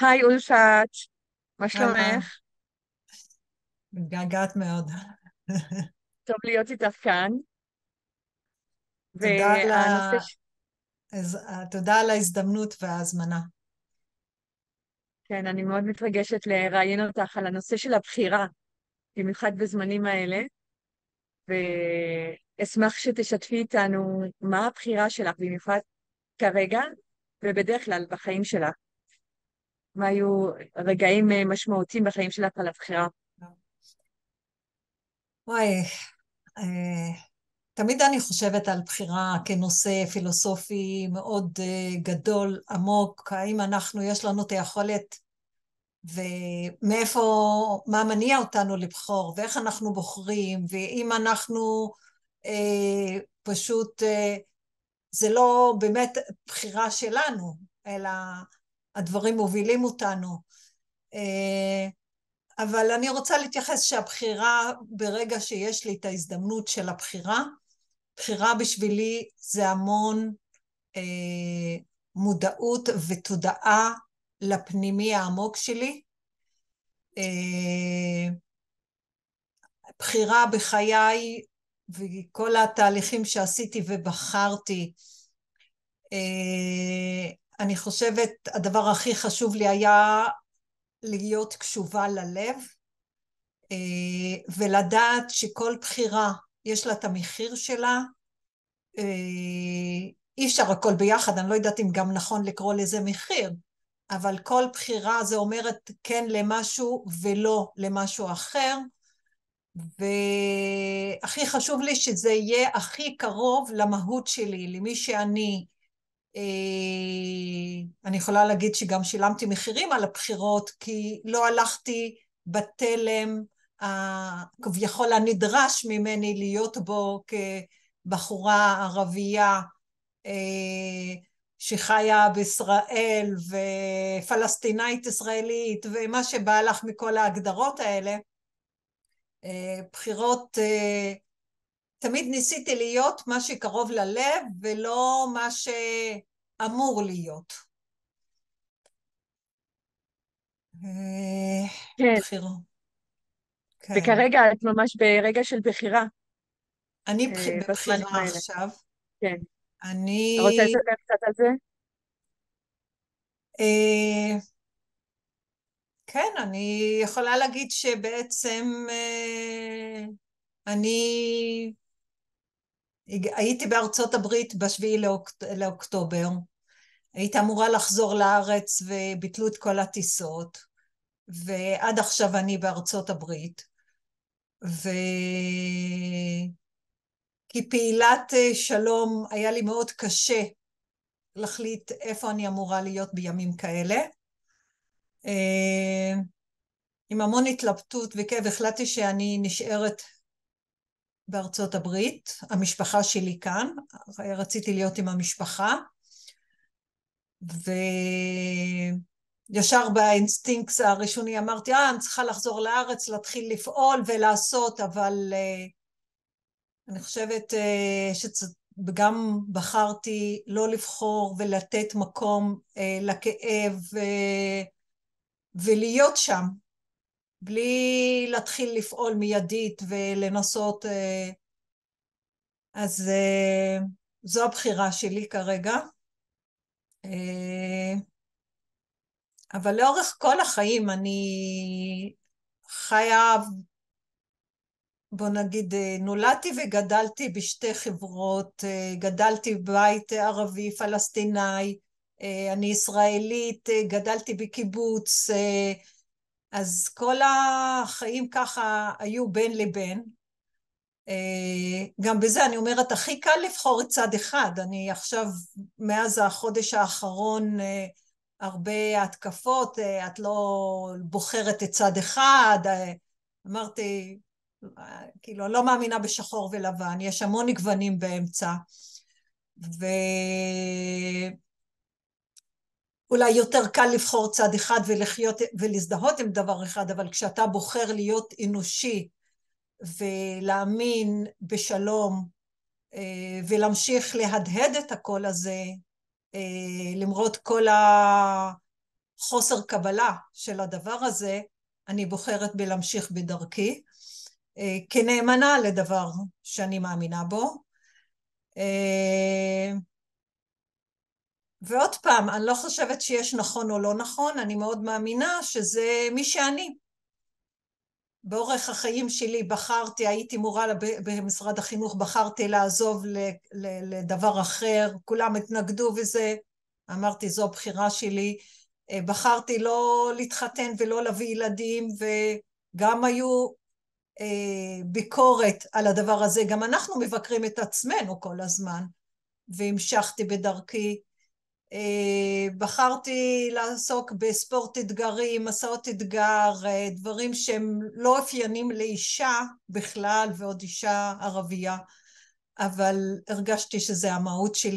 היי אולפת, מה אהלן, שלומך? מתגעגעת מאוד. טוב להיות איתך כאן. תודה על והנושא, ה... ש... אז- תודה על ההזדמנות וההזמנה. כן, אני מאוד מתרגשת לראיין אותך על הנושא של הבחירה, במיוחד בזמנים האלה, ואשמח שתשתפי איתנו מה הבחירה שלך, במיוחד כרגע, ובדרך כלל בחיים שלך. מה היו רגעים אה, משמעותיים בחיים שלך על הבחירה. וואי, אה, תמיד אני חושבת על בחירה כנושא פילוסופי מאוד אה, גדול, עמוק, האם אנחנו, יש לנו את היכולת ומאיפה, מה מניע אותנו לבחור, ואיך אנחנו בוחרים, ואם אנחנו אה, פשוט, אה, זה לא באמת בחירה שלנו, אלא הדברים מובילים אותנו. אה, אבל אני רוצה להתייחס שהבחירה, ברגע שיש לי את ההזדמנות של הבחירה, בחירה בשבילי זה המון אה, מודעות ותודעה לפנימי העמוק שלי. אה, בחירה בחיי וכל התהליכים שעשיתי ובחרתי, אה, אני חושבת הדבר הכי חשוב לי היה להיות קשובה ללב אה, ולדעת שכל בחירה יש לה את המחיר שלה. אה, אי אפשר הכל ביחד, אני לא יודעת אם גם נכון לקרוא לזה מחיר, אבל כל בחירה זה אומרת כן למשהו ולא למשהו אחר, והכי חשוב לי שזה יהיה הכי קרוב למהות שלי, למי שאני. אה, אני יכולה להגיד שגם שילמתי מחירים על הבחירות, כי לא הלכתי בתלם כביכול הנדרש ממני להיות בו כבחורה ערבייה אה, שחיה בישראל ופלסטינאית ישראלית ומה שבא לך מכל ההגדרות האלה. אה, בחירות, תמיד ניסיתי להיות מה שקרוב ללב ולא מה שאמור להיות. כן, בחירות, כן. וכרגע את ממש ברגע של בחירה אני אה, בבחירה. עכשיו. כן. רוצה אני... לספר קצת על זה? אה, כן, אני יכולה להגיד שבעצם אה, אני הייתי בארצות הברית בשביעי לאוקט... לאוקטובר, הייתי אמורה לחזור לארץ וביטלו את כל הטיסות, ועד עכשיו אני בארצות הברית, וכפעילת שלום היה לי מאוד קשה להחליט איפה אני אמורה להיות בימים כאלה. אה, עם המון התלבטות וכאב החלטתי שאני נשארת בארצות הברית, המשפחה שלי כאן, רציתי להיות עם המשפחה, וישר באינסטינקט הראשוני אמרתי, אה, אני צריכה לחזור לארץ, להתחיל לפעול ולעשות, אבל uh, אני חושבת uh, שגם בחרתי לא לבחור ולתת מקום uh, לכאב ולהיות שם, בלי להתחיל לפעול מיידית ולנסות, אה, אז אה, זו הבחירה שלי כרגע. אה, אבל לאורך כל החיים אני חיה, בוא נגיד, נולדתי וגדלתי בשתי חברות, גדלתי בבית ערבי פלסטיני, אני ישראלית, גדלתי בקיבוץ, אז כל החיים ככה היו בין לבין. גם בזה אני אומרת, הכי קל לבחור את צד אחד. אני עכשיו, מאז החודש האחרון, הרבה התקפות, את לא בוחרת את צד אחד. אמרתי, כאילו, אני לא מאמינה בשחור ולבן, יש המון גוונים באמצע. ו... אולי יותר קל לבחור צד אחד ולחיות ולהזדהות עם דבר אחד, אבל כשאתה בוחר להיות אנושי ולהאמין בשלום ולהמשיך להדהד את הקול הזה, למרות כל חוסר קבלה של הדבר הזה, אני בוחרת בלהמשיך בדרכי, כנאמנה לדבר שאני מאמינה בו. ועוד פעם, אני לא חושבת שיש נכון או לא נכון, אני מאוד מאמינה שזה מי שאני. באורך החיים שלי בחרתי, הייתי מורה במשרד החינוך, בחרתי לעזוב לדבר אחר, כולם התנגדו וזה, אמרתי זו הבחירה שלי, בחרתי לא להתחתן ולא להביא ילדים וגם היו ביקורת על הדבר הזה, גם אנחנו מבקרים את עצמנו כל הזמן והמשכתי בדרכי בחרתי לעסוק בספורט אתגרי, מסעות אתגר, דברים שהם לא אופיינים לאישה בכלל ועוד אישה ערבייה אבל הרגשתי שזה המהות שלי